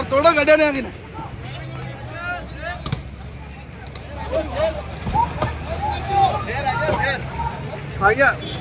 और तोड़ो गड्ढे ने। आगे आ गया